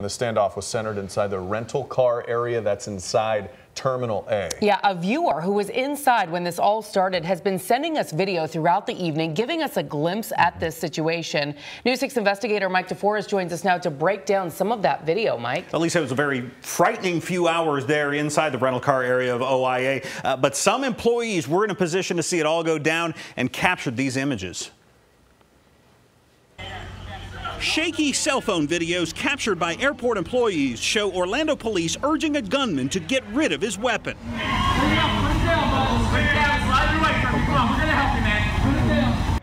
The standoff was centered inside the rental car area that's inside Terminal A. Yeah, a viewer who was inside when this all started has been sending us video throughout the evening, giving us a glimpse at this situation. News 6 investigator Mike DeForest joins us now to break down some of that video, Mike. At least it was a very frightening few hours there inside the rental car area of OIA, uh, but some employees were in a position to see it all go down and captured these images. Shaky cell phone videos captured by airport employees show Orlando police urging a gunman to get rid of his weapon.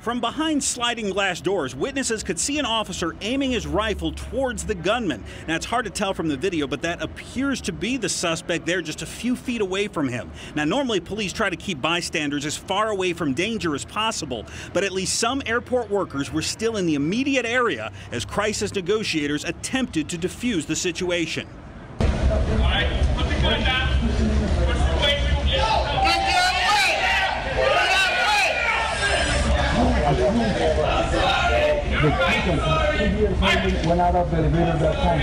From behind sliding glass doors, witnesses could see an officer aiming his rifle towards the gunman. Now, it's hard to tell from the video, but that appears to be the suspect there just a few feet away from him. Now, normally police try to keep bystanders as far away from danger as possible, but at least some airport workers were still in the immediate area as crisis negotiators attempted to defuse the situation. All right, put the gun down. Push away. Went out of the elevator that time.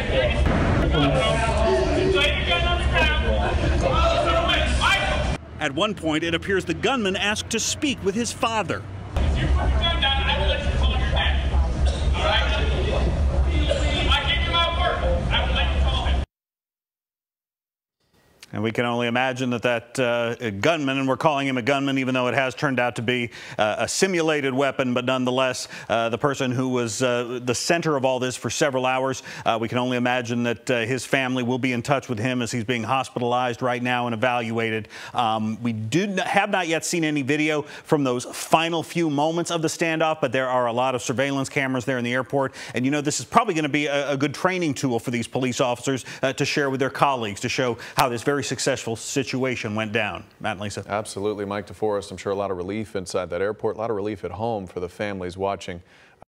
At one point, it appears the gunman asked to speak with his father. And we can only imagine that that uh, gunman, and we're calling him a gunman even though it has turned out to be uh, a simulated weapon, but nonetheless, uh, the person who was uh, the center of all this for several hours, uh, we can only imagine that uh, his family will be in touch with him as he's being hospitalized right now and evaluated. Um, we do have not yet seen any video from those final few moments of the standoff, but there are a lot of surveillance cameras there in the airport. And you know, this is probably going to be a, a, good training tool for these police officers to share with their colleagues to show how this successful situation went down. Matt and Lisa. Absolutely. Mike DeForest, I'm sure a lot of relief inside that airport, a lot of relief at home for the families watching